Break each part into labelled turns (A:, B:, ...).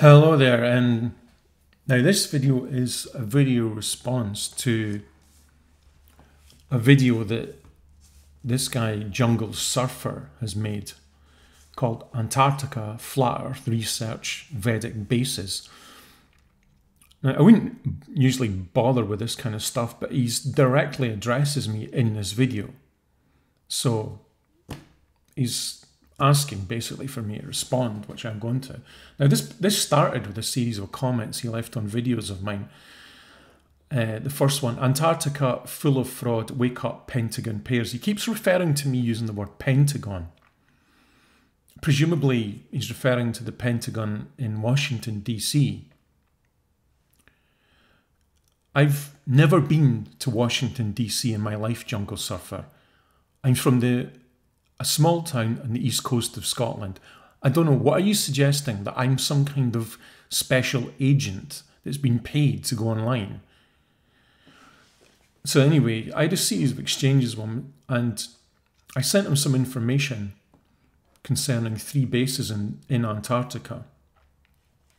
A: Hello there, and now this video is a video response to a video that this guy, Jungle Surfer, has made called Antarctica Flat Earth Research Vedic Bases. Now, I wouldn't usually bother with this kind of stuff, but he directly addresses me in this video. So he's asking basically for me to respond, which I'm going to. Now, this this started with a series of comments he left on videos of mine. Uh, the first one, Antarctica full of fraud, wake up Pentagon pears. He keeps referring to me using the word Pentagon. Presumably, he's referring to the Pentagon in Washington, D.C. I've never been to Washington, D.C. in my life, Jungle Surfer. I'm from the a small town on the east coast of Scotland. I don't know, what are you suggesting? That I'm some kind of special agent that's been paid to go online? So, anyway, I had a series of exchanges him and I sent him some information concerning three bases in, in Antarctica,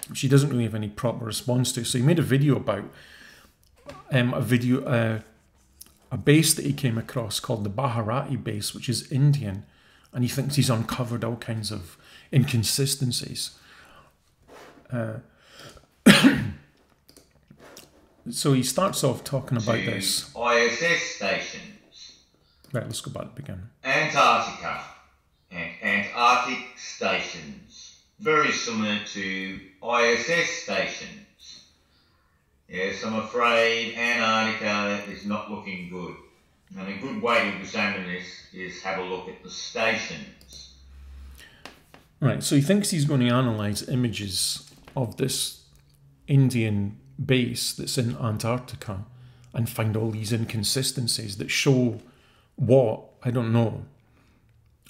A: which he doesn't really have any proper response to. So, he made a video about um, a video, uh, a base that he came across called the Bharati base, which is Indian, and he thinks he's uncovered all kinds of inconsistencies. Uh, so he starts off talking about
B: to
A: this.
B: ISS stations,
A: Right, let's go back to the beginning.
B: Antarctica and Antarctic stations, very similar to ISS stations. Yes, I'm afraid Antarctica is not looking good. And a good way to examine this is have a look at the stations.
A: Right, so he thinks he's going to analyse images of this Indian base that's in Antarctica and find all these inconsistencies that show what? I don't know.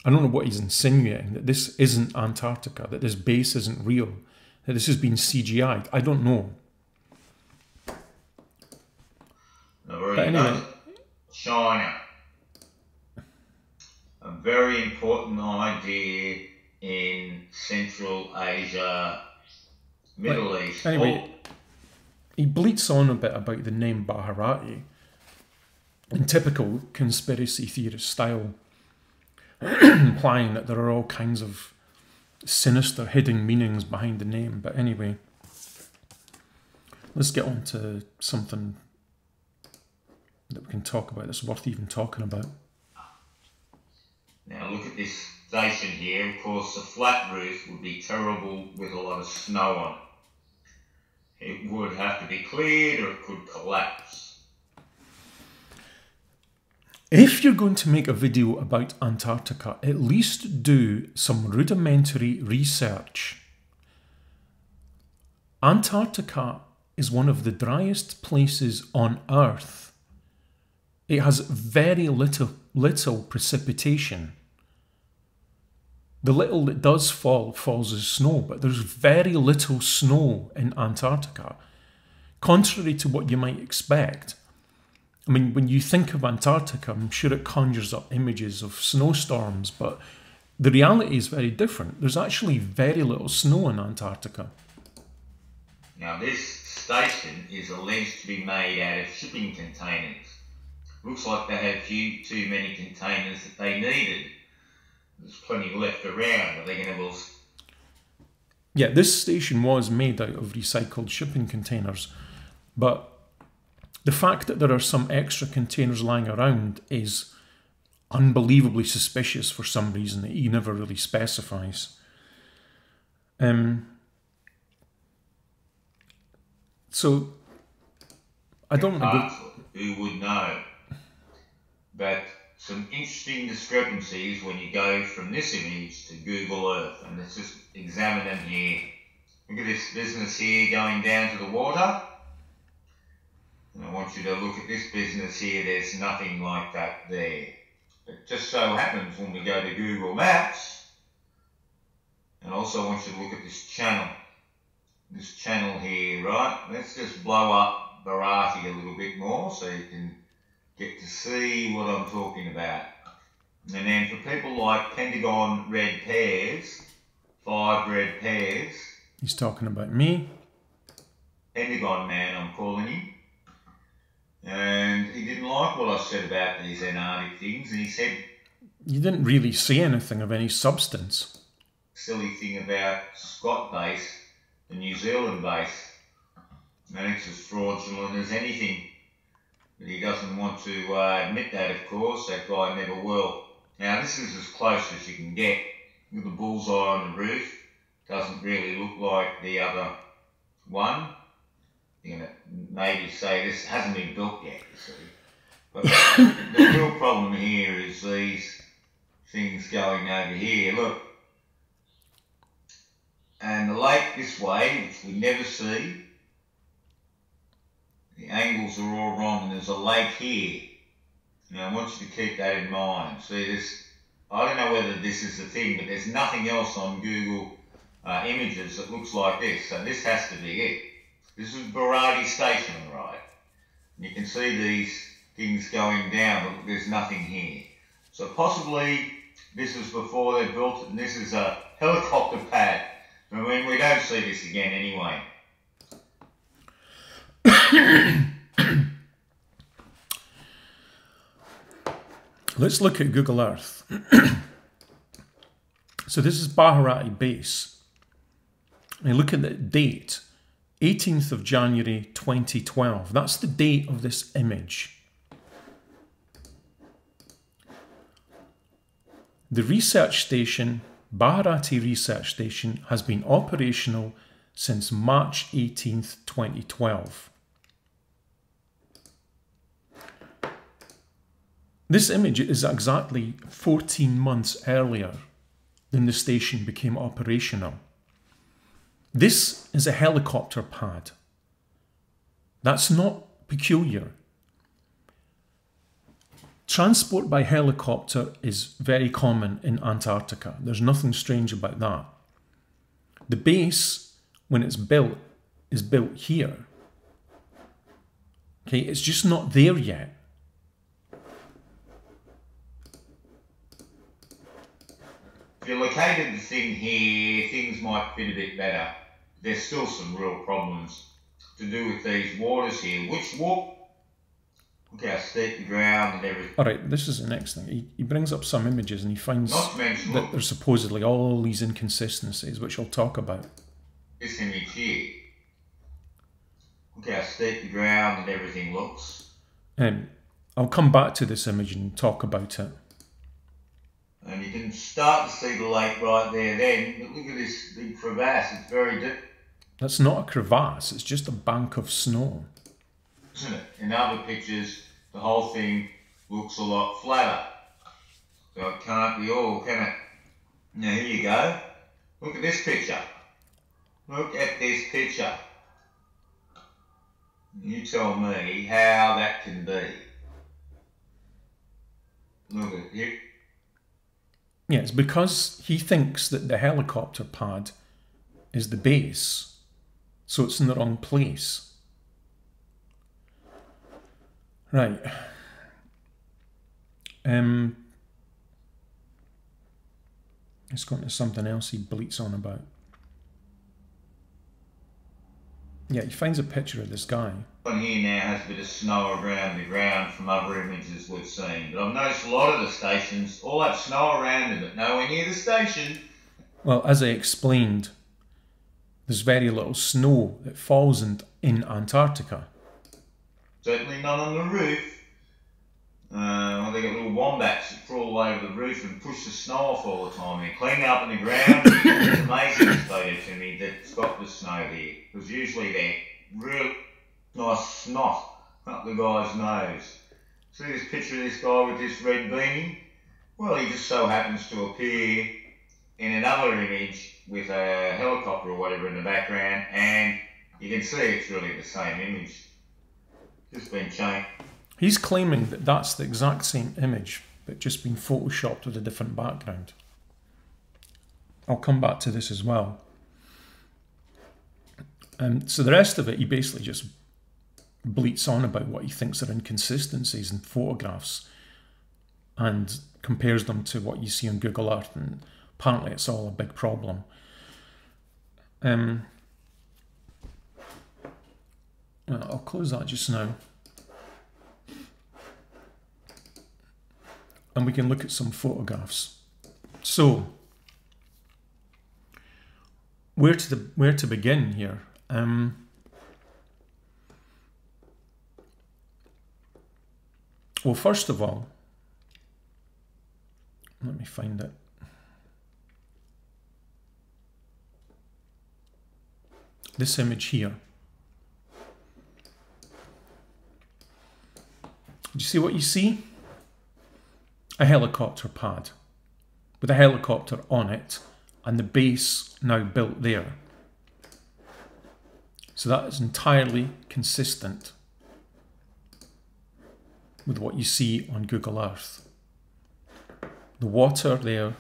A: I don't know what he's insinuating that this isn't Antarctica, that this base isn't real, that this has been CGI'd. I don't know.
B: But
A: anyway.
B: China. A very important idea in Central Asia, Middle East.
A: anyway. Oh. He bleats on a bit about the name Bharati in typical conspiracy theorist style, implying that there are all kinds of sinister hidden meanings behind the name. But anyway, let's get on to something that we can talk about that's worth even talking about.
B: Now look at this station here. Of course, the flat roof would be terrible with a lot of snow on it. It would have to be cleared or it could collapse.
A: If you're going to make a video about Antarctica, at least do some rudimentary research. Antarctica is one of the driest places on Earth. It has very little little precipitation. The little that does fall falls as snow, but there's very little snow in Antarctica. Contrary to what you might expect, I mean, when you think of Antarctica, I'm sure it conjures up images of snowstorms, but the reality is very different. There's actually very little snow in Antarctica.
B: Now this station is alleged to be made out of shipping containers. Looks like they had few too many containers that they needed. There's plenty left around. Are they going to
A: Yeah, this station was made out of recycled shipping containers, but the fact that there are some extra containers lying around is unbelievably suspicious for some reason that he never really specifies. Um, so, I don't want to go.
B: who would know? But some interesting discrepancies when you go from this image to Google Earth, and let's just examine them here. Look at this business here going down to the water. And I want you to look at this business here, there's nothing like that there. It just so happens when we go to Google Maps, and also I want you to look at this channel. This channel here, right? Let's just blow up Bharati a little bit more so you can get to see what I'm talking about. And then for people like Pentagon red pears, five red pears,
A: He's talking about me.
B: Pentagon man, I'm calling him. And he didn't like what I said about these Antarctic things, and he said,
A: You didn't really say anything of any substance.
B: Silly thing about Scott base, the New Zealand base. And it's as fraudulent as anything. But he doesn't want to uh, admit that, of course. That guy never will. Now, this is as close as you can get with the bullseye on the roof. Doesn't really look like the other one. Going to maybe say this hasn't been built yet, you see. But the real problem here is these things going over here. Look. And the lake this way, which we never see, the angles are all wrong, and there's a lake here. Now, I want you to keep that in mind. See this? I don't know whether this is the thing, but there's nothing else on Google uh, Images that looks like this. So this has to be it. This is Bharati Station, right? And you can see these things going down, but there's nothing here. So possibly this was before they built it, and this is a helicopter pad. I mean, we don't see this again anyway.
A: Let's look at Google Earth. so this is Bharati base. And look at the date, 18th of January 2012. That's the date of this image. The research station, Bharati Research Station, has been operational since March 18th, 2012. This image is exactly 14 months earlier than the station became operational. This is a helicopter pad. That's not peculiar. Transport by helicopter is very common in Antarctica. There's nothing strange about that. The base, when it's built, is built here. Okay, it's just not there yet.
B: If you located the thing here, things might fit a bit better. There's still some real problems to do with these waters here. Which walk? Look how steep the ground and everything.
A: All right, this is the next thing. He, he brings up some images and he finds
B: mention,
A: that there's supposedly all these inconsistencies, which I'll talk about.
B: this image here. Look how steep the ground and everything looks.
A: Um, I'll come back to this image and talk about it.
B: And you can start to see the lake right there then. But look at this big crevasse. It's very deep,
A: That's not a crevasse, it's just a bank of snow.
B: isn't it? In other pictures, the whole thing looks a lot flatter. So it can't be all, can it? Now here you go. Look at this picture. Look at this picture. You tell me how that can be. Look at it.
A: Yeah, it's because he thinks that the helicopter pad is the base, so it's in the wrong place. Right. Um, let's go into something else he bleats on about. Yeah, he finds a picture of this guy.
B: Here now has a bit of snow around the ground from other images we've seen. But I've noticed a lot of the stations all have snow around them, but nowhere near the station.
A: Well, as I explained, there's very little snow that falls in, in Antarctica.
B: Certainly not on the roof. Uh, well, they got little wombats that crawl over the roof and push the snow off all the time. They clean up in the ground. it's amazing, it's stated to me, that it's got the snow there. Because usually they're real nice snot up the guy's nose. See this picture of this guy with this red beanie? Well, he just so happens to appear in another image with a helicopter or whatever in the background, and you can see it's really the same image. Just been changed.
A: He's claiming that that's the exact same image, but just been photoshopped with a different background. I'll come back to this as well. Um, so the rest of it, he basically just bleats on about what he thinks are inconsistencies in photographs and compares them to what you see on Google Earth, and apparently it's all a big problem. Um, uh, I'll close that just now. And we can look at some photographs. So, where to the, where to begin here? Um, well, first of all, let me find it. This image here. Do you see what you see? A helicopter pad with a helicopter on it and the base now built there. So that is entirely consistent with what you see on Google Earth. The water there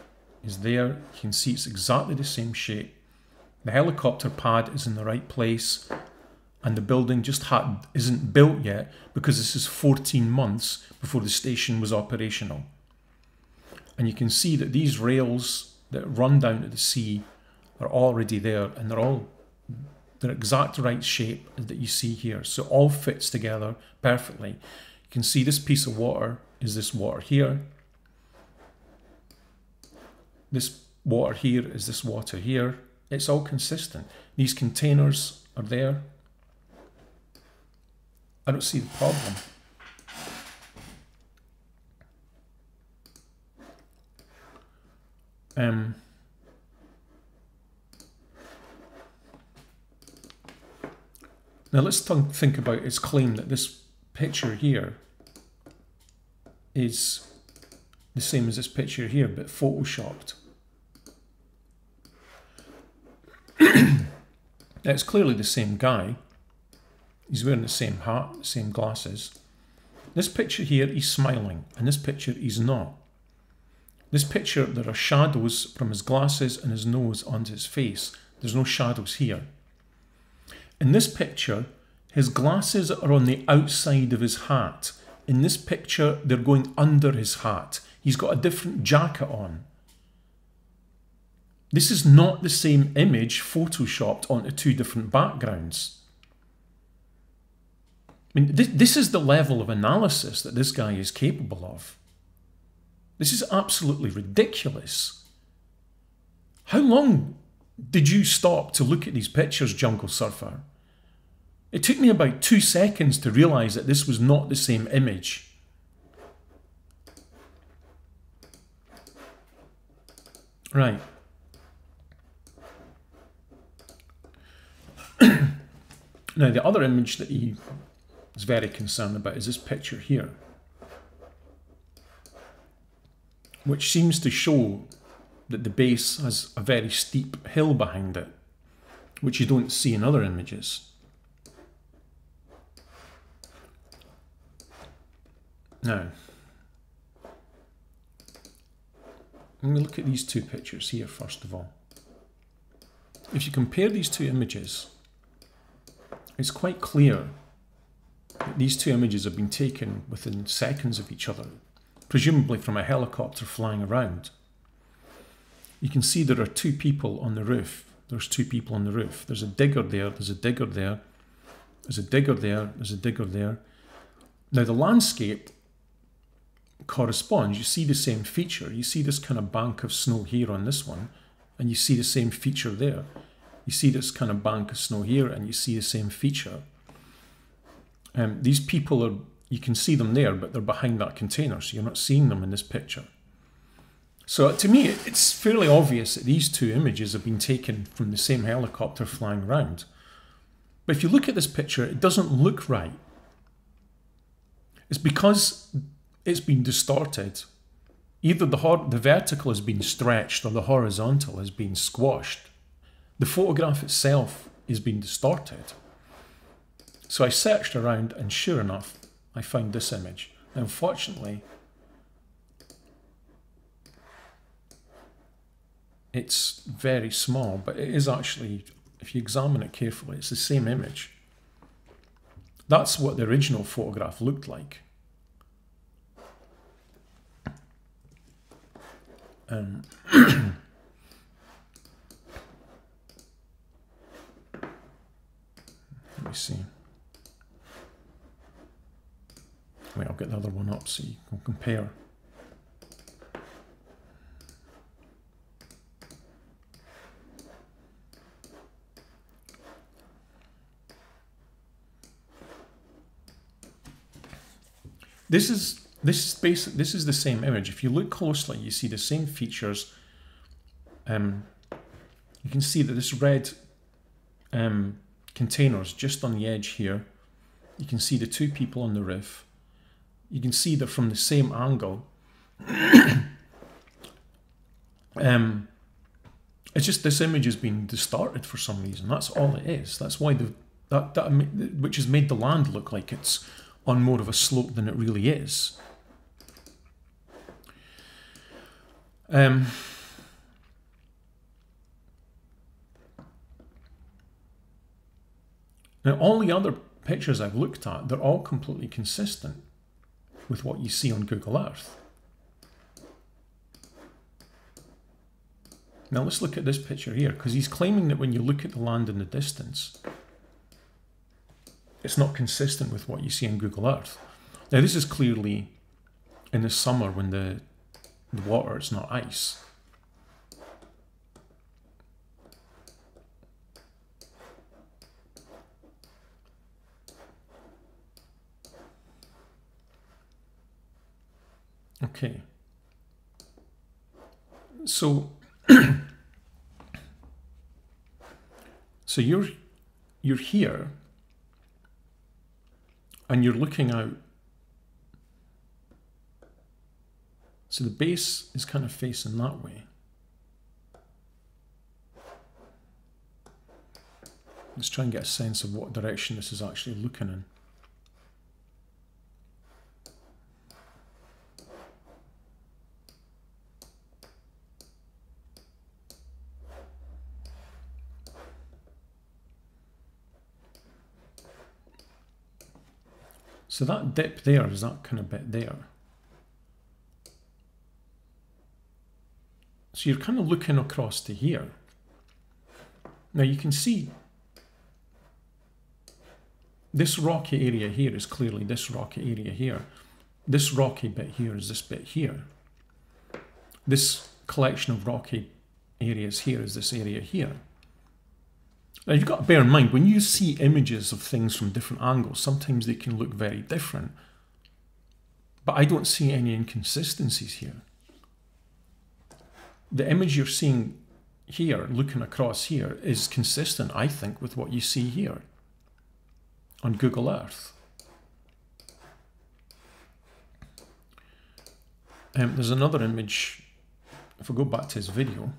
A: is there. You can see it's exactly the same shape. The helicopter pad is in the right place and the building just had, isn't built yet because this is 14 months before the station was operational. And you can see that these rails that run down to the sea are already there and they're all the exact right shape that you see here. So all fits together perfectly. You can see this piece of water is this water here. This water here is this water here. It's all consistent. These containers are there. I don't see the problem. Um, now let's think about its claim that this picture here is the same as this picture here, but photoshopped. it's clearly the same guy. He's wearing the same hat, same glasses. This picture here, he's smiling, and this picture, he's not. This picture, there are shadows from his glasses and his nose onto his face. There's no shadows here. In this picture, his glasses are on the outside of his hat. In this picture, they're going under his hat. He's got a different jacket on. This is not the same image photoshopped onto two different backgrounds. I mean, this, this is the level of analysis that this guy is capable of. This is absolutely ridiculous. How long did you stop to look at these pictures, Jungle Surfer? It took me about two seconds to realise that this was not the same image. Right. now, the other image that he is very concerned about is this picture here. Which seems to show that the base has a very steep hill behind it, which you don't see in other images. Now, let me look at these two pictures here first of all. If you compare these two images, it's quite clear that these two images have been taken within seconds of each other presumably from a helicopter flying around. You can see there are two people on the roof. There's two people on the roof. There's a digger there, there's a digger there, there's a digger there, there's a digger there. Now the landscape corresponds. You see the same feature. You see this kind of bank of snow here on this one, and you see the same feature there. You see this kind of bank of snow here, and you see the same feature. Um, these people are you can see them there, but they're behind that container, so you're not seeing them in this picture. So to me, it's fairly obvious that these two images have been taken from the same helicopter flying around. But if you look at this picture, it doesn't look right. It's because it's been distorted. Either the, the vertical has been stretched or the horizontal has been squashed. The photograph itself is being distorted. So I searched around and sure enough, I found this image. Unfortunately, it's very small, but it is actually, if you examine it carefully, it's the same image. That's what the original photograph looked like. Um, let me see. Wait, I'll get the other one up so you can compare. This is this is basic. This is the same image. If you look closely, you see the same features. Um, you can see that this red um, containers just on the edge here. You can see the two people on the roof. You can see that from the same angle. um, it's just this image has been distorted for some reason. That's all it is. That's why the that, that which has made the land look like it's on more of a slope than it really is. Um, now, all the other pictures I've looked at, they're all completely consistent with what you see on Google Earth. Now let's look at this picture here, because he's claiming that when you look at the land in the distance, it's not consistent with what you see on Google Earth. Now this is clearly in the summer when the, the water is not ice. Okay. So so you're you're here and you're looking out. So the base is kind of facing that way. Let's try and get a sense of what direction this is actually looking in. So that dip there is that kind of bit there. So you're kind of looking across to here. Now you can see this rocky area here is clearly this rocky area here. This rocky bit here is this bit here. This collection of rocky areas here is this area here. Now you've got to bear in mind, when you see images of things from different angles, sometimes they can look very different. But I don't see any inconsistencies here. The image you're seeing here, looking across here, is consistent, I think, with what you see here on Google Earth. Um, there's another image, if we go back to his video,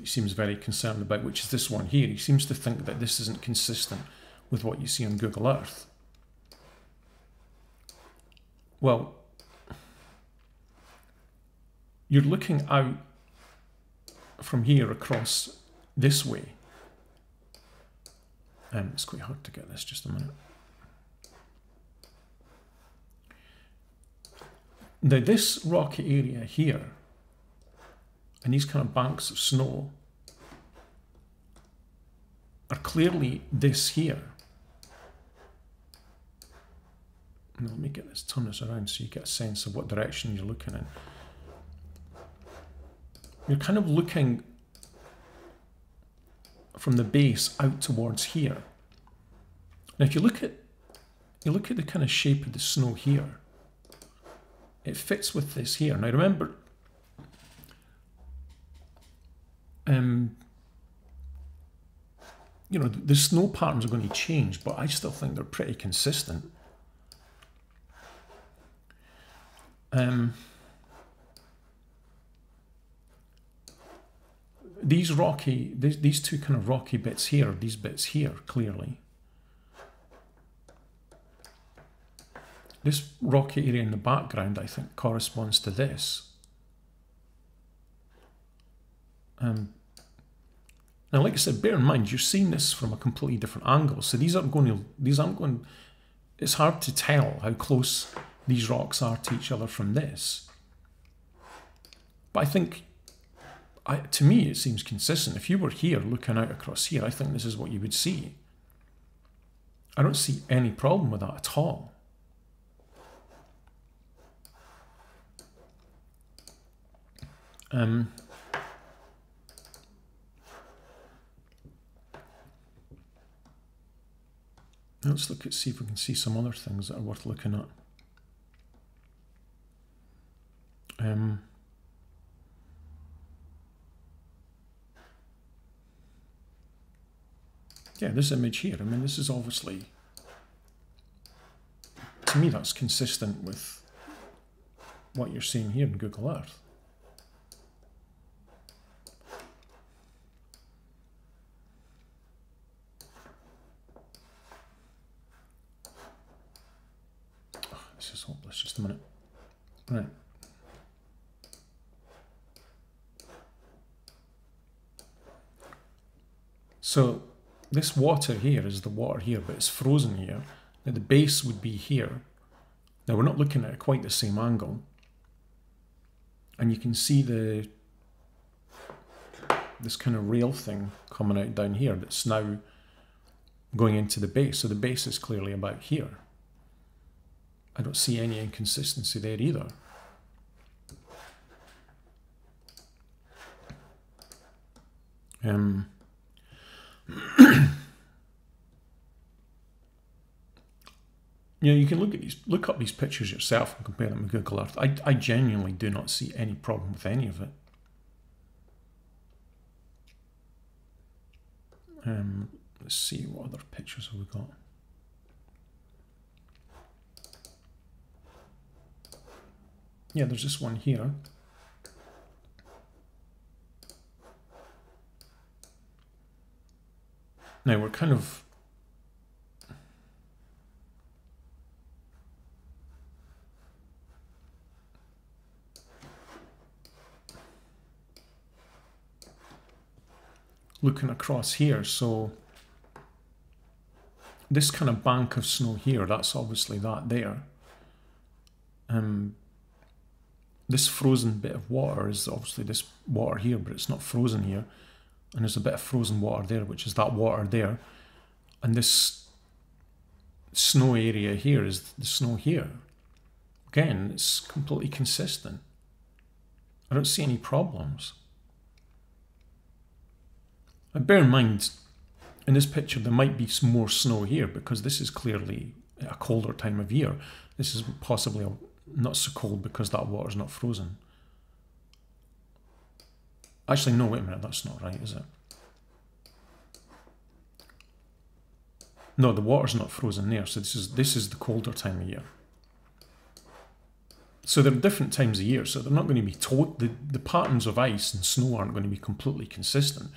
A: he seems very concerned about, which is this one here. He seems to think that this isn't consistent with what you see on Google Earth. Well, you're looking out from here across this way. And it's quite hard to get this, just a minute. Now this rocky area here and these kind of banks of snow are clearly this here. Now let me get this, turn this around so you get a sense of what direction you're looking in. You're kind of looking from the base out towards here. Now if you look at you look at the kind of shape of the snow here, it fits with this here. Now remember, um, you know, the snow patterns are going to change, but I still think they're pretty consistent. Um, these rocky, these, these two kind of rocky bits here, these bits here, clearly. This rocky area in the background, I think, corresponds to this. Um, now, like I said, bear in mind you're seeing this from a completely different angle. So these aren't going to these aren't going. It's hard to tell how close these rocks are to each other from this. But I think, I, to me, it seems consistent. If you were here looking out across here, I think this is what you would see. I don't see any problem with that at all. Um, let's look at see if we can see some other things that are worth looking at. Um, yeah, this image here, I mean, this is obviously, to me, that's consistent with what you're seeing here in Google Earth. Oh, this is hopeless, just a minute. Right. So this water here is the water here, but it's frozen here. Now the base would be here. Now we're not looking at quite the same angle. And you can see the this kind of rail thing coming out down here that's now going into the base. So the base is clearly about here. I don't see any inconsistency there either. Um, you know, you can look at these, look up these pictures yourself and compare them with Google Earth. I, I genuinely do not see any problem with any of it. Um, let's see what other pictures have we got. Yeah, there's this one here. Now we're kind of looking across here. So this kind of bank of snow here, that's obviously that there. Um, this frozen bit of water is obviously this water here, but it's not frozen here. And there's a bit of frozen water there, which is that water there. And this snow area here is the snow here. Again, it's completely consistent. I don't see any problems. And bear in mind, in this picture, there might be some more snow here because this is clearly a colder time of year. This is possibly not so cold because that water's not frozen. Actually, no, wait a minute, that's not right, is it? No, the water's not frozen there, so this is this is the colder time of year. So there are different times of year, so they're not going to be taught the, the patterns of ice and snow aren't going to be completely consistent.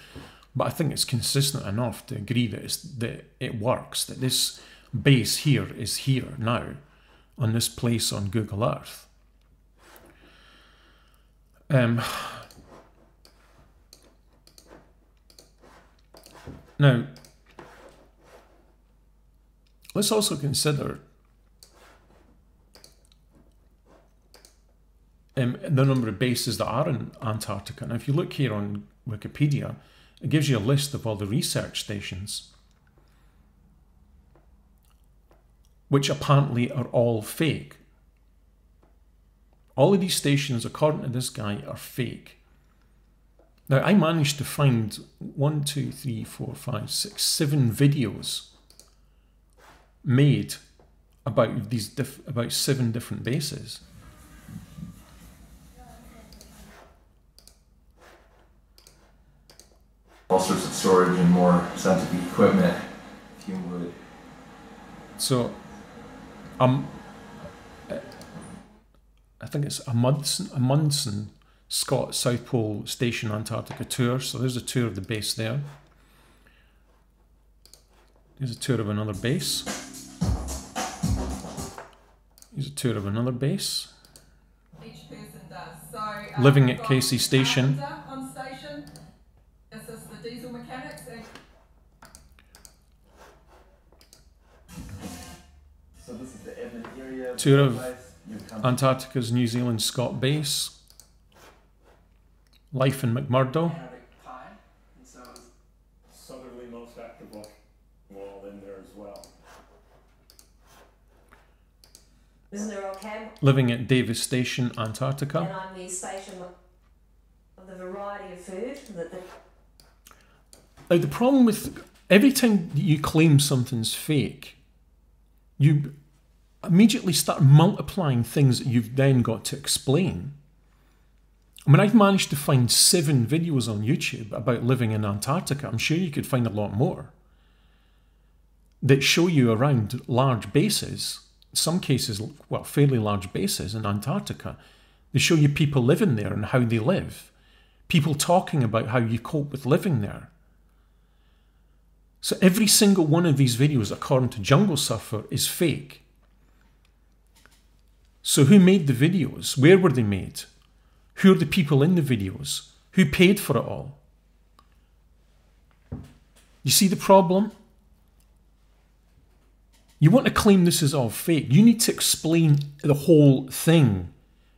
A: But I think it's consistent enough to agree that, it's, that it works, that this base here is here now on this place on Google Earth. Um, now, let's also consider um, the number of bases that are in Antarctica. Now, if you look here on Wikipedia, it gives you a list of all the research stations, which apparently are all fake. All of these stations, according to this guy, are fake. Now, I managed to find one, two, three, four, five, six, seven videos made about these about seven different bases.
C: all sorts of storage and more scientific equipment, if you would.
A: So, um, I think it's a Munson, a Amundsen Scott South Pole Station Antarctica tour. So there's a tour of the base there. Here's a tour of another base. Here's a tour of another base.
D: Each person does. So um,
A: Living at Casey Station.
D: On station. This is the diesel mechanics and
C: So this is the Edmund area.
A: Tour of
C: place.
A: Antarctica's New Zealand Scott base. Life in McMurdo.
C: Arctic pie, and so it's
E: southerlymost active wall in there as well.
F: Isn't there all cam?
A: Living at Davis Station,
F: And
A: Antarctica.
F: I'm the station. the variety of food that the
A: Now, the problem with every time you claim something's fake, you immediately start multiplying things that you've then got to explain. I mean, I've managed to find seven videos on YouTube about living in Antarctica. I'm sure you could find a lot more that show you around large bases, some cases, well, fairly large bases in Antarctica. They show you people living there and how they live, people talking about how you cope with living there. So every single one of these videos, according to Jungle Surfer, is fake. So who made the videos? Where were they made? Who are the people in the videos? Who paid for it all? You see the problem? You want to claim this is all fake. You need to explain the whole thing.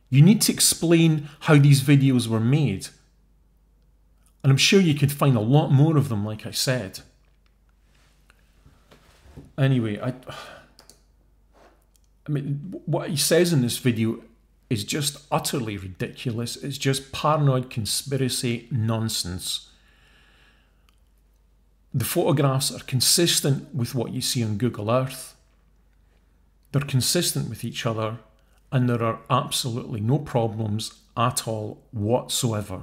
A: You need to explain how these videos were made. And I'm sure you could find a lot more of them, like I said. Anyway, I, I mean, what he says in this video is just utterly ridiculous. It's just paranoid conspiracy nonsense. The photographs are consistent with what you see on Google Earth. They're consistent with each other, and there are absolutely no problems at all whatsoever.